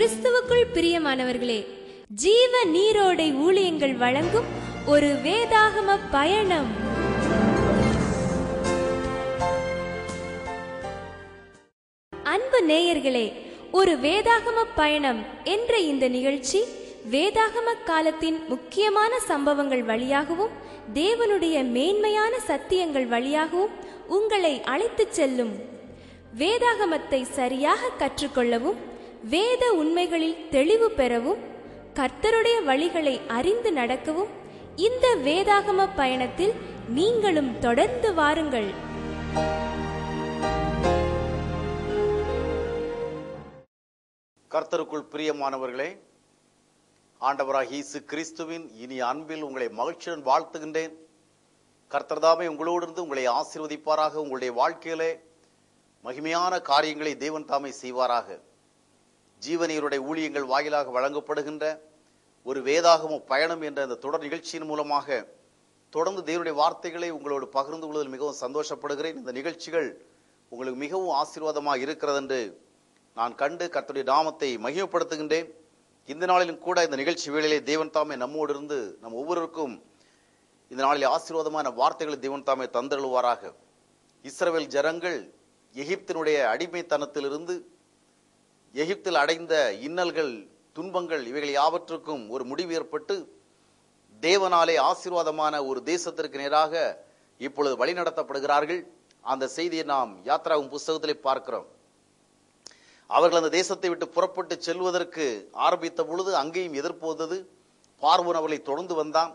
கிறிஸ்துவுக்குள் பிரியமானவர்களே ஜீவ நீரோடை ஊழியங்கள் வழங்கும் ஒரு வேதாகம பயணம். அன்பு நேயர்களே ஒரு வேதாகம பயணம் என்ற இந்த நிகழ்ச்சி வேதாகம காலத்தின் முக்கியமான சம்பவங்கள் வழியாகவும் தேவனுடைய மேன்மையான சத்தியங்கள் வழியாகவும் உங்களை அழைத்துச் செல்லும். வேதாகமத்தை சரியாக கற்றுக்கொள்ளவும் வேத உண்மைகளில் தெளிவு பெறவும் கர்த்தருடைய வழிகளை அறிந்து நடக்கவும் இந்த வேதாகம பயணத்தில் நீங்களும் தொடர்ந்து வாருங்கள். கர்த்தருக்குள் பிரியமானவர்களே ஆண்டவராக இயேசு கிறிஸ்துவின் இனி அன்பில் உங்களை மகிழ்ச்சியுடன் வாழ்த்துகின்றேன். கர்த்தர்தாமே உங்களோடு இருந்து உங்களை ஆசீர்வதிப்பாராக. உங்களுடைய வாழ்க்கையிலே மகிமையான காரியங்களை தேவன் தாமே செய்வாராக. ஜீவனியருடைய ஊழியங்கள் வாயிலாக வழங்கப்படுகின்ற ஒரு வேதாகம பயணம் என்ற இந்த தொடர் நிகழ்ச்சியின் மூலமாக தொடர்ந்து தேவனுடைய வார்த்தைகளை உங்களோடு பகிர்ந்து கொள்வதில் மிகவும் சந்தோஷப்படுகிறேன். இந்த நிகழ்ச்சிகள் உங்களுக்கு மிகவும் ஆசீர்வாதமாக இருக்கிறது என்று நான் கண்டு கர்த்தருடைய நாமத்தை மகிமைப்படுத்துகின்றேன். இந்த நாளிலும் கூட இந்த நிகழ்ச்சி வேளையிலே தேவன் தாமே நம்மோடு இருந்து நம் ஒவ்வொருவருக்கும் இந்த நாளில் ஆசீர்வாதமான வார்த்தைகளை தேவன் தாமே தந்தருளுவாராக. இஸ்ரவேல் ஜனங்கள் எகிப்தினுடைய அடிமைத்தனத்திலிருந்து எகிப்தில் அடைந்த இன்னல்கள் துன்பங்கள் இவைகள் யாவற்றுக்கும் ஒரு முடிவு ஏற்பட்டு தேவனாலே ஆசீர்வாதமான ஒரு தேசத்திற்கு நேராக இப்பொழுது வழிநடத்தப்படுகிறார்கள். அந்த செய்தியை நாம் யாத்ராவும் புஸ்தகத்திலே பார்க்கிறோம். அவர்கள் அந்த தேசத்தை விட்டு புறப்பட்டு செல்வதற்கு ஆரம்பித்த பொழுது அங்கேயும் எதிர்ப்பு வந்தது. பார்வன் அவர்களை தொடர்ந்து வந்தான்.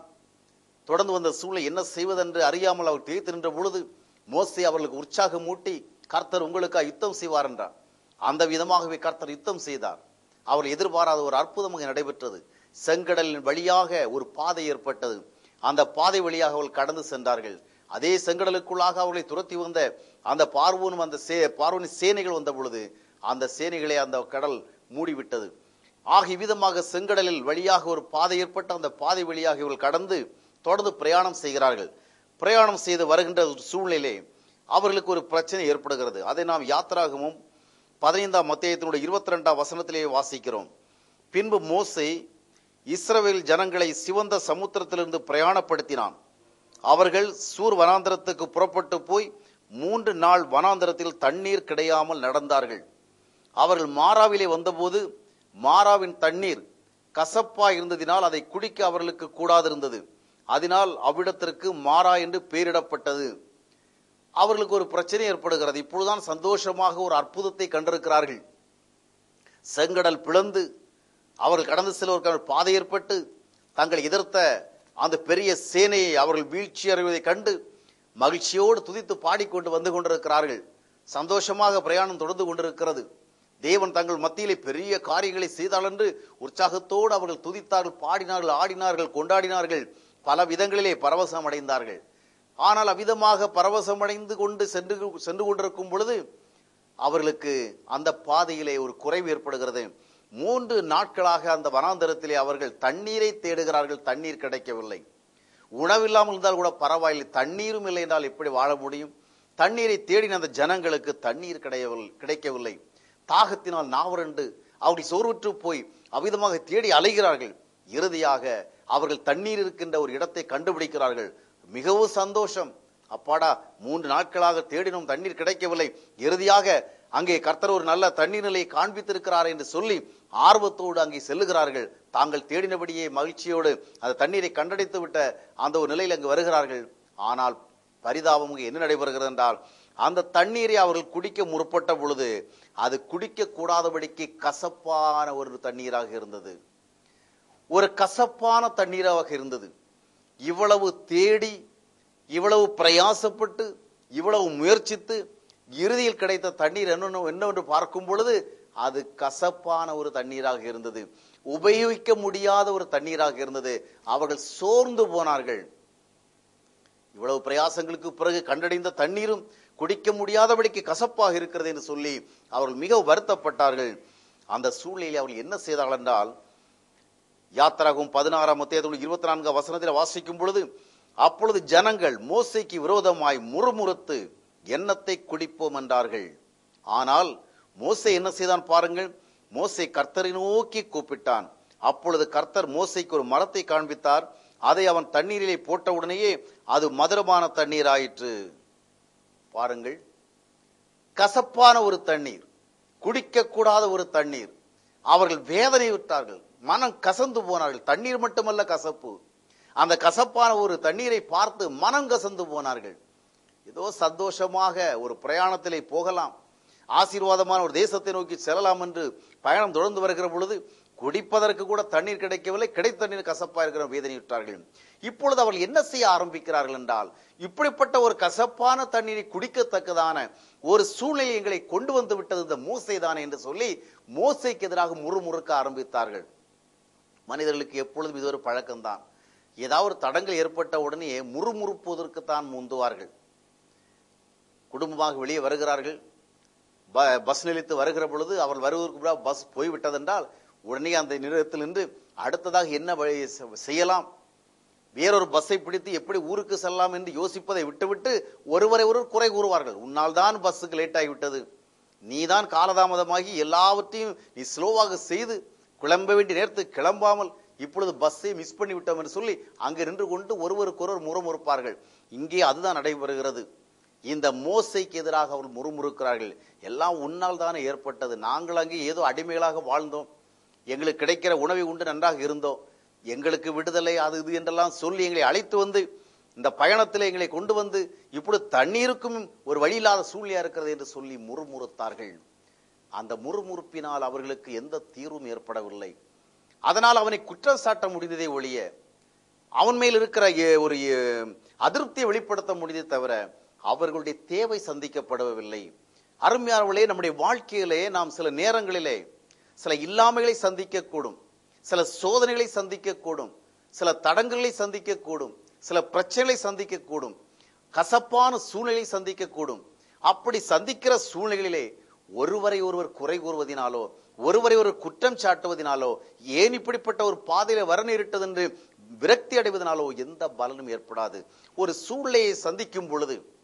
தொடர்ந்து வந்த சூழலை என்ன செய்வதென்று அறியாமல் அவர் திகைத்து நின்ற பொழுது மோசை அவர்களுக்கு உற்சாகம் மூட்டி கர்த்தர் உங்களுக்காக யுத்தம் செய்வார் என்றார் அந்த விதமாகவே கர்த்தர் யுத்தம் செய்தார். அவர் எதிர்பாராத ஒரு அற்புதமாக நடைபெற்றது. செங்கடலின் வழியாக ஒரு பாதை ஏற்பட்டது. அந்த பாதை வழியாக அவர்கள் கடந்து சென்றார்கள். அதே செங்கடலுக்குள்ளாக அவர்களை துரத்தி வந்த அந்த பார்வோனும் அந்த சே பார்வோனின் சேனைகள் வந்த பொழுது அந்த சேனைகளை அந்த கடல் மூடிவிட்டது. ஆக விதமாக செங்கடலில் வழியாக ஒரு பாதை ஏற்பட்டு அந்த பாதை வழியாக இவர்கள் கடந்து தொடர்ந்து பிரயாணம் செய்கிறார்கள். பிரயாணம் செய்து வருகின்ற ஒரு சூழ்நிலை அவர்களுக்கு ஒரு பிரச்சனை ஏற்படுகிறது. அதை நாம் யாத்திராகமும் பதினைந்தாம் மத்தியத்தினுடைய இருபத்தி ரெண்டாம் வசனத்திலேயே வாசிக்கிறோம். பின்பு மோசை இஸ்ரவேல் ஜனங்களை சிவந்த சமுத்திரத்திலிருந்து பிரயாணப்படுத்தினான். அவர்கள் சூர் வனாந்திரத்துக்கு புறப்பட்டு போய் மூன்று நாள் வனாந்திரத்தில் தண்ணீர் கிடையாமல் நடந்தார்கள். அவர்கள் மாறாவிலே வந்தபோது மாறாவின் தண்ணீர் கசப்பா இருந்ததினால் அதை குடிக்க அவர்களுக்கு கூடாதிருந்தது. அதனால் அவ்விடத்திற்கு மாறா என்று பெயரிடப்பட்டது. அவர்களுக்கு ஒரு பிரச்சனை ஏற்படுகிறது. இப்பொழுதுதான் சந்தோஷமாக ஒரு அற்புதத்தை கண்டிருக்கிறார்கள். செங்கடல் பிளந்து அவர்கள் கடந்து செல்வதற்கான பாதை ஏற்பட்டு தங்கள் எதிர்த்த அந்த பெரிய சேனையை அவர்கள் வீழ்ச்சி அறிவதை கண்டு மகிழ்ச்சியோடு துதித்து பாடிக்கொண்டு வந்து கொண்டிருக்கிறார்கள். சந்தோஷமாக பிரயாணம் தொடர்ந்து கொண்டிருக்கிறது. தேவன் தங்கள் மத்தியிலே பெரிய காரியங்களை செய்தால் என்று உற்சாகத்தோடு அவர்கள் துதித்தார்கள் பாடினார்கள் ஆடினார்கள் கொண்டாடினார்கள். பல விதங்களிலே பரவசம் அடைந்தார்கள். ஆனால் அவ்விதமாக பரவசமடைந்து கொண்டு சென்று சென்று கொண்டிருக்கும் பொழுது அவர்களுக்கு அந்த பாதையிலே ஒரு குறைவு ஏற்படுகிறது. மூன்று நாட்களாக அந்த வனாந்தரத்திலே அவர்கள் தண்ணீரை தேடுகிறார்கள் தண்ணீர் கிடைக்கவில்லை. உணவில்லாமல் இருந்தால் கூட பரவாயில்லை தண்ணீரும் இல்லை என்றால் எப்படி வாழ முடியும்? தண்ணீரை தேடின அந்த ஜனங்களுக்கு தண்ணீர் கிடையவில்லை கிடைக்கவில்லை. தாகத்தினால் நாவரண்டு அப்படி சோர்வுற்று போய் அவ்விதமாக தேடி அலைகிறார்கள். இறுதியாக அவர்கள் தண்ணீர் இருக்கின்ற ஒரு இடத்தை கண்டுபிடிக்கிறார்கள். மிகவும் சந்தோஷம். அப்பாடா மூன்று நாட்களாக தேடினோம் தண்ணீர் கிடைக்கவில்லை. இறுதியாக அங்கே கர்த்தர் ஒரு நல்ல தண்ணீர் நிலையை காண்பித்திருக்கிறார் என்று சொல்லி ஆர்வத்தோடு அங்கே செல்லுகிறார்கள். தாங்கள் தேடினபடியே மகிழ்ச்சியோடு அந்த தண்ணீரை கண்டடைத்து விட்ட அந்த ஒரு நிலையில் அங்கு வருகிறார்கள். ஆனால் பரிதாபம் என்ன நடைபெறுகிறது என்றால் அந்த தண்ணீரை அவர்கள் குடிக்க முற்பட்ட பொழுது அது குடிக்க கூடாதபடிக்கு கசப்பான ஒரு தண்ணீராக இருந்தது. ஒரு கசப்பான தண்ணீராக இருந்தது. இவ்வளவு தேடி இவ்வளவு பிரயாசப்பட்டு இவ்வளவு முயற்சித்து இறுதியில் கிடைத்த தண்ணீர் என்ன என்னவென்று பார்க்கும் பொழுது அது கசப்பான ஒரு தண்ணீராக இருந்தது. உபயோகிக்க முடியாத ஒரு தண்ணீராக இருந்தது. அவர்கள் சோர்ந்து போனார்கள். இவ்வளவு பிரயாசங்களுக்கு பிறகு கண்டடைந்த தண்ணீரும் குடிக்க முடியாதபடிக்கு கசப்பாக இருக்கிறது என்று சொல்லி அவர்கள் மிக வருத்தப்பட்டார்கள். அந்த சூழ்நிலையில் அவர்கள் என்ன செய்தார்கள் என்றால் யாத்திராகும் பதினாறாம் தேதியில் இருபத்தி நான்கு வசனத்தில் வாசிக்கும் பொழுது அப்பொழுது ஜனங்கள் மோசைக்கு விரோதமாய் முறுமுறுத்து எண்ணத்தை குடிப்போம்? என்றார்கள். ஆனால் மோசை என்ன செய்தான் பாருங்கள். மோசை கர்த்தரை நோக்கி கூப்பிட்டான். அப்பொழுது கர்த்தர் மோசைக்கு ஒரு மரத்தை காண்பித்தார். அதை அவன் தண்ணீரிலே போட்டவுடனேயே அது மதுரமான தண்ணீர் ஆயிற்று. பாருங்கள். கசப்பான ஒரு தண்ணீர் குடிக்கக்கூடாத ஒரு தண்ணீர். அவர்கள் வேதனை விட்டார்கள் மனம் கசந்து போனார்கள். தண்ணீர் மட்டுமல்ல கசப்பு. அந்த கசப்பான ஒரு தண்ணீரை பார்த்து மனம் கசந்து போனார்கள். ஏதோ சந்தோஷமாக ஒரு பிரயாணத்திலே போகலாம். ஆசீர்வாதமான ஒரு தேசத்தை நோக்கி செல்லலாம் என்று பயணம் தொடர்ந்து வருகிற பொழுது குடிப்பதற்கு கூட தண்ணீர் கிடைக்கவில்லை. கிடைத்த தண்ணீர் கசப்பா இருக்கிற வேதனையுற்றார்கள். இப்பொழுது அவர்கள் என்ன செய்ய ஆரம்பிக்கிறார்கள் என்றால் இப்படிப்பட்ட ஒரு கசப்பான தண்ணீரை குடிக்கத்தக்கதான ஒரு சூழ்நிலை எங்களை கொண்டு வந்து விட்டது இந்த மோசை தானே என்று சொல்லி மோசைக்கு எதிராக முறுமுறுக்க ஆரம்பித்தார்கள். மனிதர்களுக்கு எப்பொழுதும் இது ஒரு பழக்கம்தான். ஏதாவது ஒரு தடங்கள் ஏற்பட்ட உடனே முறுமுறுப்புவதற்குத்தான் முந்துவார்கள். குடும்பமாக வெளியே வருகிறார்கள். ப- பஸ் நிலைத்து வருகிற பொழுது அவர் வருவதற்கு முன்பாக பஸ் போய்விட்டதென்றால் உடனே அந்த நிலையத்தில் நின்று அடுத்ததாக என்ன வழி செய்யலாம்? வேறொரு பஸ்ஸை பிடித்து எப்படி ஊருக்கு செல்லலாம் என்று யோசிப்பதை விட்டுவிட்டு ஒருவரை ஒருவர் குறை கூறுவார்கள். உன்னால் தான் பஸ்ஸுக்கு லேட் ஆகிவிட்டது நீதான் காலதாமதமாகி எல்லாவற்றையும் நீ ஸ்லோவாக செய்து கிளம்ப வேண்டிய நேரத்துக்கு கிளம்பாமல் இப்பொழுது பஸ்ஸை மிஸ் பண்ணி விட்டோம் என்று சொல்லி அங்கு நின்று கொண்டு ஒருவருக்கொருவர் முறுமுறுப்பார்கள். இங்கே அதுதான் நடைபெறுகிறது. இந்த மோசைக்கு எதிராக அவர்கள் முறுமுறுக்கிறார்கள். எல்லாம் உன்னால் தானே ஏற்பட்டது. நாங்கள் அங்கே ஏதோ அடிமைகளாக வாழ்ந்தோம். எங்களுக்கு கிடைக்கிற உணவை உண்டு நன்றாக இருந்தோம் எங்களுக்கு விடுதலை அது இது என்றெல்லாம் சொல்லி எங்களை அழைத்து வந்து இந்த பயணத்தில் எங்களை கொண்டு வந்து இப்படி தண்ணீருக்கும் ஒரு வழி இல்லாத சூழ்நிலையா இருக்கிறது என்று சொல்லி முறுமுறுத்தார்கள். அந்த முறுமுறுப்பினால் அவர்களுக்கு எந்த தீர்வும் ஏற்படவில்லை. அதனால் அவனை குற்றம் சாட்ட முடிந்ததே ஒழிய அவன் மேல் இருக்கிற ஒரு அதிருப்தியை வெளிப்படுத்த முடிந்ததே தவிர அவர்களுடைய தேவை சந்திக்கப்படவில்லை. அருமையானவர்களே நம்முடைய வாழ்க்கையிலே நாம் சில நேரங்களிலே சில இல்லாமைகளை சந்திக்கக்கூடும் சில சோதனைகளை சந்திக்கக்கூடும் சில தடங்களை சந்திக்கக்கூடும் சில பிரச்சனைகளை சந்திக்கக்கூடும் கசப்பான சூழ்நிலை சந்திக்கக்கூடும். அப்படி சந்திக்கிற சூழ்நிலைகளிலே ஒருவரை ஒருவர் குறை கூறுவதினாலோ ஒருவரை ஒரு குற்றம் சாட்டுவதினாலோ ஏன் இப்படிப்பட்ட ஒரு பாதையில வர நேரிட்டது என்று விரக்தி அடைவதனாலோ எந்த பலனும் ஏற்படாது. ஒரு சூழ்நிலையை சந்திக்கும் பொழுது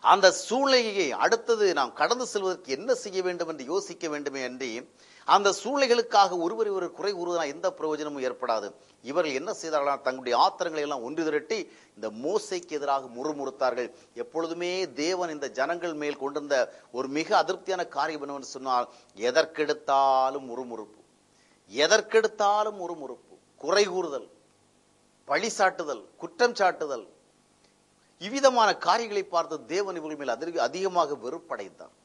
அந்த சூழ்நிலையை அடுத்தது நாம் கடந்து செல்வதற்கு என்ன செய்ய வேண்டும் என்று யோசிக்க வேண்டுமே அன்றி அந்த சூழ்நிலைகளுக்காக ஒருவர் ஒரு குறை கூறுவதனால் எந்த பிரயோஜனமும் ஏற்படாது. இவர்கள் என்ன செய்தார்களாம்? தங்களுடைய ஆத்திரங்களை எல்லாம் ஒன்று திரட்டி இந்த மோசைக்கு எதிராக முறுமுறுத்தார்கள். எப்பொழுதுமே தேவன் இந்த ஜனங்கள் மேல் கொண்டிருந்த ஒரு மிக அதிருப்தியான காரியம் என்னவென்று சொன்னால் எதற்கெடுத்தாலும் முறுமுறுப்பு. எதற்கெடுத்தாலும் முறுமுறுப்பு. குறை கூறுதல் பழி சாட்டுதல் குற்றம் சாட்டுதல். இவ்விதமான காரியங்களை பார்த்து தேவன் இவர்கள் மேல் அதிக- அதிகமாக வெறுப்படைந்தார்.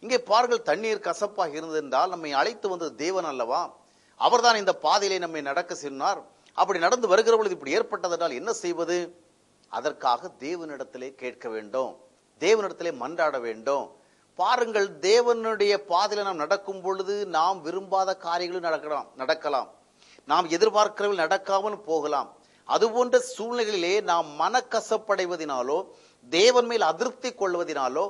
இங்கே பாருங்கள் தண்ணீர் கசப்பாக இருந்திருந்தால் நம்மை அழைத்து வந்தது தேவன் அல்லவா? அவர்தான் இந்த பாதையிலே நம்மை நடக்க சொன்னார். அப்படி நடந்து வருகிற பொழுது இப்படி ஏற்பட்டதென்றால் என்ன செய்வது? அதற்காக தேவனிடத்திலே கேட்க வேண்டும். தேவனிடத்திலே மன்றாட வேண்டும். பாருங்கள் தேவனுடைய பாதையில நாம் நடக்கும் பொழுது நாம் விரும்பாத காரியங்களும் நடக்கலாம் நடக்கலாம். நாம் எதிர்பார்க்கிறவர்கள் நடக்காமல் போகலாம். அதுபோன்ற சூழ்நிலைகளிலே நாம் மனக்கசப்படைவதினாலோ தேவன் மேல் அதிருப்தி கொள்வதினாலோ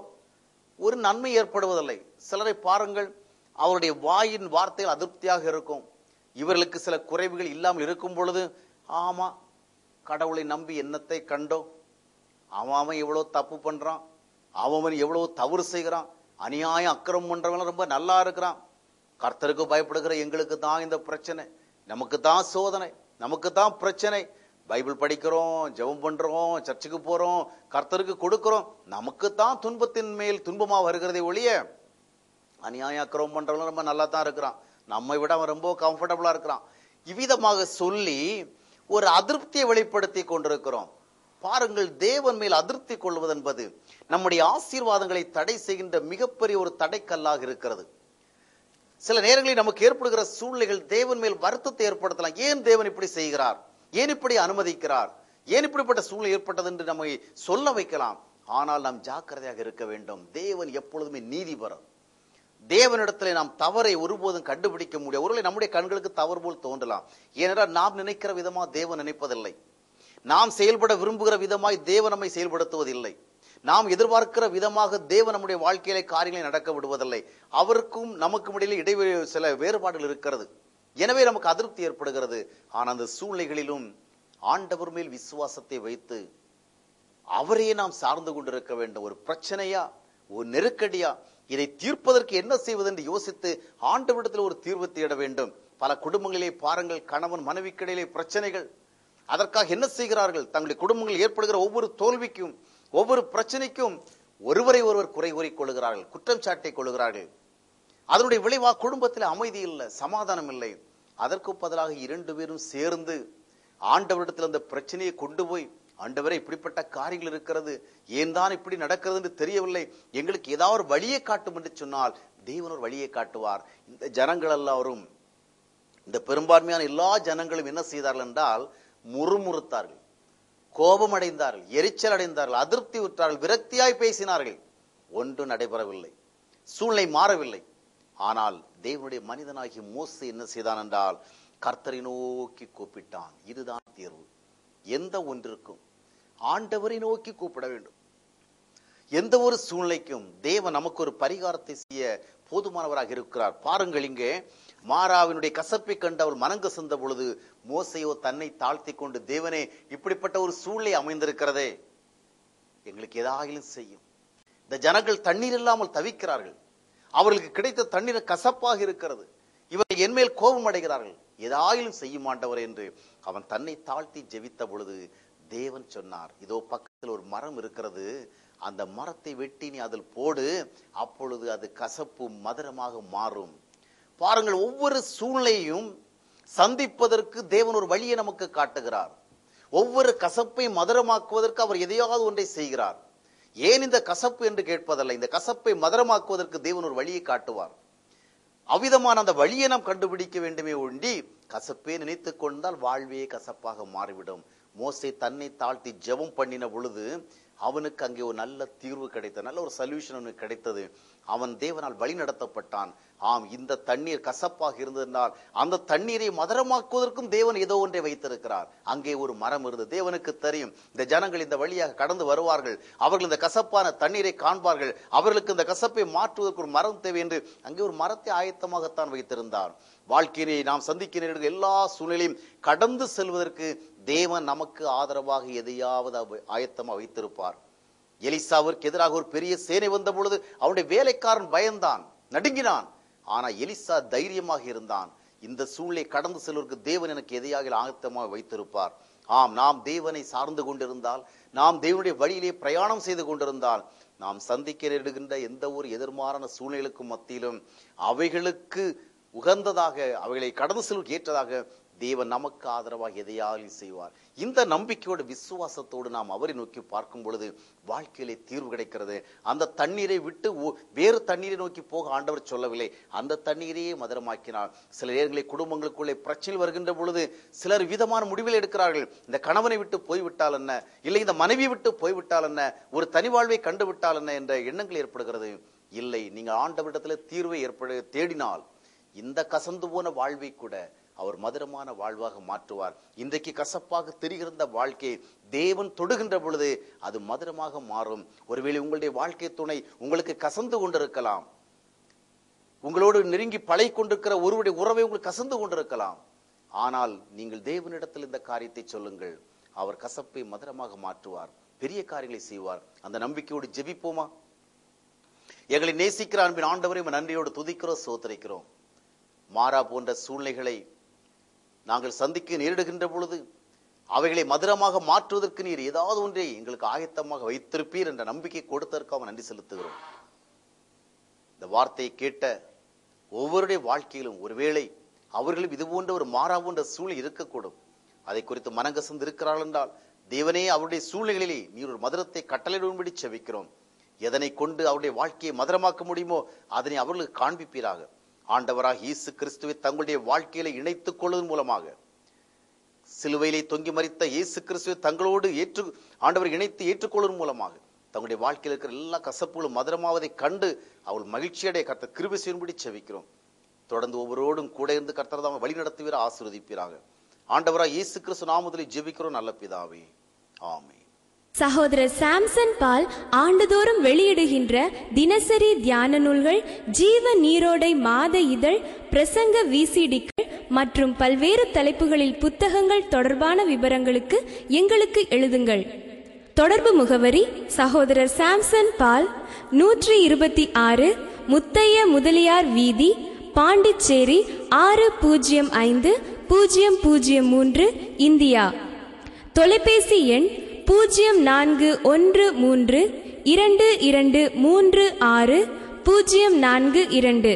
ஒரு நன்மை ஏற்படுவதில்லை. சிலரை பாருங்கள் அவருடைய வாயின் வார்த்தைகள் அதிருப்தியாக இருக்கும். இவர்களுக்கு சில குறைவுகள் இல்லாமல் இருக்கும் பொழுது ஆமா கடவுளை நம்பி என்னத்தை கண்டோம் அவன் அவன் தப்பு பண்ணுறான் அவன் எவ்வளோ தவறு செய்கிறான்? அநியாயம் அக்கிரமம் பண்ணுறவங்களும் ரொம்ப நல்லா இருக்கிறான். கர்த்தருக்கு பயப்படுகிற எங்களுக்கு தான் இந்த பிரச்சனை. நமக்கு தான் சோதனை. நமக்கு தான் பிரச்சனை. பைபிள் படிக்கிறோம் ஜெபம் பண்றோம் சர்ச்சுக்கு போறோம் கர்த்தருக்கு கொடுக்கிறோம். நமக்கு தான் துன்பத்தின் மேல் துன்பமாக வருகிறதே ஒழிய அநியாய அக்கிரமம் பண்ணுறவங்களும் ரொம்ப நல்லா தான் இருக்கிறான். நம்மை விட அவன் ரொம்ப கம்ஃபர்டபுளா இருக்கிறான். இவ்விதமாக சொல்லி ஒரு அதிருப்தியை வெளிப்படுத்தி கொண்டிருக்கிறோம். பாருங்கள் தேவன் மேல் அதிருப்தி கொள்வது என்பது நம்முடைய ஆசீர்வாதங்களை தடை செய்கின்ற மிகப்பெரிய ஒரு தடைக்கல்லாக இருக்கிறது. சில நேரங்களில் நமக்கு ஏற்படுகிற சூழ்நிலைகள் தேவன் மேல் வருத்தத்தை ஏற்படுத்தலாம். ஏன் தேவன் இப்படி செய்கிறார்? ஏன் இப்படி அனுமதிக்கிறார்? ஏன் இப்படிப்பட்ட சூழ்நிலை ஏற்பட்டது என்று நம்மை சொல்ல வைக்கலாம்? ஆனால் நாம் ஜாக்கிரதையாக இருக்க வேண்டும். தேவன் எப்பொழுதுமே நீதிபரர். தேவனிடத்திலே நாம் தவறை ஒருபோதும் கண்டுபிடிக்க முடியாது. ஒருவேளை நம்முடைய கண்களுக்கு தவறு போல் தோன்றலாம். ஏனென்றால் நாம் நினைக்கிற விதமா தேவன் நினைப்பதில்லை. நாம் செயல்பட விரும்புகிற விதமாய் தேவன் நம்மை செயல்படுத்துவதில்லை. நாம் எதிர்பார்க்கிற விதமாக தேவன் நம்முடைய வாழ்க்கையிலே காரியங்களை நடக்க விடுவதில்லை. அவருக்கும் நமக்கும் இடையில இடைவெளி சில வேறுபாடுகள் இருக்கிறது. எனவே நமக்கு அதிருப்தி ஏற்படுகிறது. ஆனால் அந்த சூழ்நிலைகளிலும் ஆண்டவர் மேல் விசுவாசத்தை வைத்து அவரையே நாம் சார்ந்து கொண்டிருக்க வேண்டும். ஒரு பிரச்சனையா? ஒரு நெருக்கடியா? இதை தீர்ப்பதற்கு என்ன செய்வது என்று யோசித்து ஆண்டவரிடத்தில் ஒரு தீர்வு தேட வேண்டும். பல குடும்பங்களிலே பாருங்கள் கணவன் மனைவிக்கிடையிலே பிரச்சனைகள். அதற்காக என்ன செய்கிறார்கள்? தங்களுடைய குடும்பங்கள் ஏற்படுகிற ஒவ்வொரு தோல்விக்கும் ஒவ்வொரு பிரச்சனைக்கும் ஒருவரை ஒருவர் குறை கூறிக் கொள்கிறார்கள் குற்றம் சாட்டிக் கொள்கிறார்கள். அதனுடைய விளைவா குடும்பத்தில் அமைதி இல்லை சமாதானம் இல்லை. அதற்கு பதிலாக இரண்டு பேரும் சேர்ந்து ஆண்டவரிடத்தில் அந்த பிரச்சனையை கொண்டு போய் ஆண்டவரே இப்படிப்பட்ட காரியங்கள் இருக்கிறது ஏன் தான் இப்படி நடக்கிறது என்று தெரியவில்லை. எங்களுக்கு ஏதாவது ஒரு வழியை காட்டும் என்று சொன்னால் தேவன் ஒரு வழியை காட்டுவார். இந்த ஜனங்கள் எல்லாரும் இந்த பெரும்பான்மையான எல்லா ஜனங்களும் என்ன செய்தார்கள் என்றால் முறுமுறுத்தார்கள். கோபம் அடைந்தார்கள் எரிச்சல் அடைந்தார்கள் அதிருப்தி உற்றார்கள் விரக்தியாய் பேசினார்கள். ஒன்றும் நடைபெறவில்லை. சூழ்நிலை மாறவில்லை. ஆனால் தேவனுடைய மனிதனாகிய மோசு என்ன செய்தான் என்றால் கர்த்தரை நோக்கி கூப்பிட்டான். இதுதான் தேர்வு. எந்த ஒன்றிற்கும் ஆண்டவரை நோக்கி கூப்பிட வேண்டும். எந்த ஒரு சூழ்நிலைக்கும் தேவன் நமக்கு ஒரு பரிகாரத்தை செய்ய போதுமானவராக இருக்கிறார். பாருங்கள் இங்கே மாறாவினுடைய கசப்பை கண்டு அவள் மனங்கு சென்ற பொழுது மோசையோ தன்னை தாழ்த்தி கொண்டு தேவனே இப்படிப்பட்ட ஒரு சூழ்நிலை அமைந்திருக்கிறதே. எங்களுக்கு ஏதாகிலும் செய்யும். இந்த ஜனங்கள் தண்ணீர் இல்லாமல் தவிக்கிறார்கள். அவர்களுக்கு கிடைத்த தண்ணீர் கசப்பாக இருக்கிறது. இவர்கள் என்மேல் கோபம் அடைகிறார்கள். ஏதாயிலும் செய்யும் ஆண்டவர் என்று அவன் தன்னை தாழ்த்தி ஜெபித்த பொழுது தேவன் சொன்னார் இதோ பக்கத்தில் ஒரு மரம் இருக்கிறது. அந்த மரத்தை வெட்டி நீ அதில் போடு. அப்பொழுது அது கசப்பு மதுரமாக மாறும். பாருங்கள் ஒவ்வொரு சூழ்நிலையும் சந்திப்பதற்கு தேவன் ஒரு வழியை நமக்கு காட்டுகிறார். ஒவ்வொரு கசப்பை மதுரமாக்குவதற்கு அவர் எதையாவது ஒன்றை செய்கிறார். ஏன் இந்த கசப்பு என்று கேட்பதல்ல? இந்த கசப்பை மதுரமாக்குவதற்கு தேவன் ஒரு வழியை காட்டுவார். அவ்விதமான அந்த வழியை நாம் கண்டுபிடிக்க வேண்டுமே ஒண்டி கசப்பே நினைத்துக் கொண்டால் வாழ்வே கசப்பாக மாறிவிடும். மோசை தன்னை தாழ்த்தி ஜெபம் பண்ணின பொழுது அவனுக்கு அங்கே ஒரு நல்ல தீர்வு கிடைத்தது நல்ல ஒரு சொல்யூஷன் அவனுக்கு கிடைத்தது. அவன் தேவனால் வழி நடத்தப்பட்டான் ஆம் இந்த தண்ணீர் கசப்பாக இருந்ததுனால் அந்த தண்ணீரை மதுரமாக்குவதற்கும் தேவன் ஏதோ ஒன்றை வைத்திருக்கிறார். அங்கே ஒரு மரம் இருந்தது. தேவனுக்கு தெரியும் இந்த ஜனங்கள் இந்த வழியாக கடந்து வருவார்கள். அவர்கள் இந்த கசப்பான தண்ணீரை காண்பார்கள். அவர்களுக்கு இந்த கசப்பை மாற்றுவதற்கு ஒரு மரம் தேவை என்று அங்கே ஒரு மரத்தை ஆயத்தமாகத்தான் வைத்திருந்தார். வாழ்க்கையினை நாம் சந்திக்க எல்லா சூழ்நிலையும் கடந்து செல்வதற்கு தேவன் நமக்கு ஆதரவாக எதையாவது அவ- ஆயத்தமா வைத்திருப்பார். எலிசாவிற்கு எதிராக ஒரு பெரிய சேனை வந்த பொழுது அவனுடைய வேலைக்காரன் பயந்தான் நடுங்கினான். ஆனா எலிசா தைரியமாக இருந்தான். இந்த சூழ்நிலை கடந்து செல்வதற்கு தேவன் எனக்கு எதையாக ஆயத்தமாக வைத்திருப்பார். ஆம் நாம் தேவனை சார்ந்து கொண்டிருந்தால் நாம் தேவனுடைய வழியிலே பிரயாணம் செய்து கொண்டிருந்தால் நாம் சந்திக்க நேரிடுகின்ற எந்த ஒரு எதிர்மாறான சூழ்நிலைக்கும் மத்தியிலும் அவைகளுக்கு உகந்ததாக அவைகளை கடந்து செல்வதற்கு ஏற்றதாக தேவன் நமக்கு ஆதரவாக எதையாலும் செய்வார். இந்த நம்பிக்கையோடு விசுவாசத்தோடு நாம் அவரை நோக்கி பார்க்கும் பொழுது வாழ்க்கையிலே தீர்வு கிடைக்கிறது. அந்த தண்ணீரை விட்டு வேறு தண்ணீரை நோக்கி போக ஆண்டவர் சொல்லவில்லை. அந்த தண்ணீரையே மதுரமாக்கினார். சில நேரங்களில் குடும்பங்களுக்குள்ளே பிரச்சனை வருகின்ற பொழுது சிலர் விதமான முடிவில் எடுக்கிறார்கள். இந்த கணவனை விட்டு போய்விட்டால் என்ன? இல்லை இந்த மனைவி விட்டு போய்விட்டால் என்ன? ஒரு தனி வாழ்வை கண்டு விட்டால் என்ன? என்ற எண்ணங்கள் ஏற்படுகிறது. இல்லை நீங்கள் ஆண்டவரிடத்தில் தீர்வை ஏற்படு தேடினால் இந்த கசந்து போன வாழ்வை கூட அவர் மதுரமான வாழ்வாக மாற்றுவார். இன்றைக்கு கசப்பாக தெரிகிற வாழ்க்கை தேவன் தொடுகின்ற பொழுது அது மதுரமாக மாறும். ஒருவேளை உங்களுடைய வாழ்க்கை துணை உங்களுக்கு கசந்து கொண்டிருக்கலாம். உங்களோடு நெருங்கி பழகி கொண்டிருக்கிற ஒருவருடைய உறவை உங்களுக்கு கசந்து கொண்டிருக்கலாம். ஆனால் நீங்கள் தேவனிடத்தில் இந்த காரியத்தை சொல்லுங்கள். அவர் கசப்பை மதுரமாக மாற்றுவார். பெரிய காரியங்களை செய்வார். அந்த நம்பிக்கையோடு ஜெபிப்போமா? எங்களை நேசிக்கிற அன்பின் ஆண்டவரை நன்றியோடு துதிக்கிறோம் சோதரிக்கிறோம் மாறா போன்ற சூழ்நிலைகளை நாங்கள் சந்திக்க நேரிடுகின்ற பொழுது அவைகளை மதுரமாக மாற்றுவதற்கு நீர் ஏதாவது ஒன்றை எங்களுக்கு ஆயத்தமாக வைத்திருப்பீர் என்ற நம்பிக்கை கொடுத்ததற்காக நன்றி செலுத்துகிறோம். இந்த வார்த்தையை கேட்ட ஒவ்வொருடைய வாழ்க்கையிலும் ஒருவேளை அவர்களும் இது போன்ற ஒரு மாறா போன்ற சூழல் இருக்கக்கூடும். அதை குறித்து மனங்கசந்து இருக்கிறார்கள் என்றால் தேவனே அவருடைய சூழ்நிலைகளிலே நீர் ஒரு மதுரத்தை கட்டளையிடும்படி செவிக்கிறோம் எதனை கொண்டு அவருடைய வாழ்க்கையை மதுரமாக்க முடியுமோ அதனை அவர்களுக்கு காண்பிப்பீராக. ஆண்டவராக இயேசு கிறிஸ்துவை தங்களுடைய வாழ்க்கையில இணைத்துக் கொள்வதன் மூலமாக சிலுவையிலே தொங்கி மறித்த இயேசு கிறிஸ்துவை தங்களோடு ஏற்று ஆண்டவர் இணைத்து ஏற்றுக்கொள்வதன் மூலமாக தங்களுடைய வாழ்க்கையில் இருக்கிற எல்லா கசப்புகளும் மதுரமாவதை கண்டு அவள் மகிழ்ச்சியடைய கர்த்த கிருபி செய்யும்படி செவிக்கிறோம் தொடர்ந்து ஒவ்வொருவரோடும் கூட இருந்து கர்த்தர் தாம் வழி நடத்துவீர ஆசீர்வதிப்பீராக. ஆண்டவராக இயேசு கிறிஸ்து நாமத்திலே ஜெபிக்கிறோம் நல்ல பிதாவே. ஆமே சகோதரர் சாம்சன் பால் ஆண்டுதோறும் வெளியிடுகின்ற தினசரி தியான நூல்கள் ஜீவ நீரோடை மாத இதழ் பிரசங்க விசிடிக்கள் மற்றும் பல்வேறு தலைப்புகளில் புத்தகங்கள் தொடர்பான விவரங்களுக்கு எங்களுக்கு எழுதுங்கள். தொடர்பு முகவரி சகோதரர் சாம்சன் பால் நூற்றி இருபத்தி ஆறு முத்தைய முதலியார் வீதி பாண்டிச்சேரி ஆறு பூஜ்ஜியம் ஐந்து பூஜ்ஜியம் பூஜ்ஜியம் மூன்று இந்தியா. தொலைபேசி எண் பூஜ்ஜியம் நான்கு ஒன்று மூன்று இரண்டு இரண்டு மூன்று ஆறு பூஜ்ஜியம் நான்கு இரண்டு.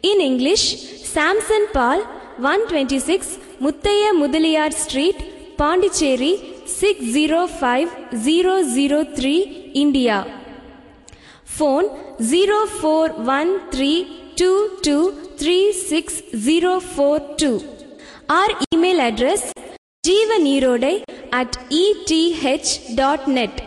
In English Samson Paul one twenty six Muthaiah Mudaliar street Pondicherry six zero five zero zero three India. Phone zero four one three two two three six zero four two or email address ஜீவ நீரோடை at ETH dot net